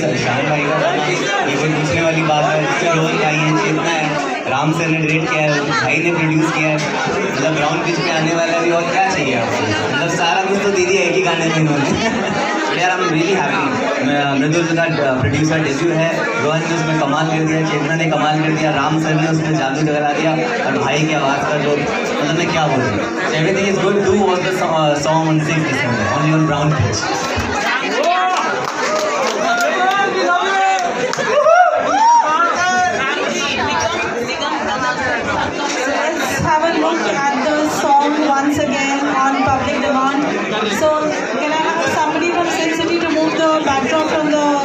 शान भाई का ये कोई पूछने वाली बात है रोहन भाई है चेतना है, राम सर ने डायरेक्ट किया है भाई ने प्रोड्यूस किया है। मतलब ग्राउंड पिच पे आने वाला भी और क्या चाहिए आपको? मतलब सारा कुछ तो दे दिया एक ही गाने में इन्होंने। यार एम रियली हैप्पी मृदुल का प्रोड्यूसर डेब्यू है। रोहन ने उसमें कमाल कर दिया, चेतना ने कमाल कर दिया, राम सर ने उसमें जादू जगा दिया। और भाई की आवाज़ का जो मतलब मैं क्या बोलूँ? Everything is good do was Let's have a look at the song once again on public demand. So can I have somebody from Sin City to move the backdrop from the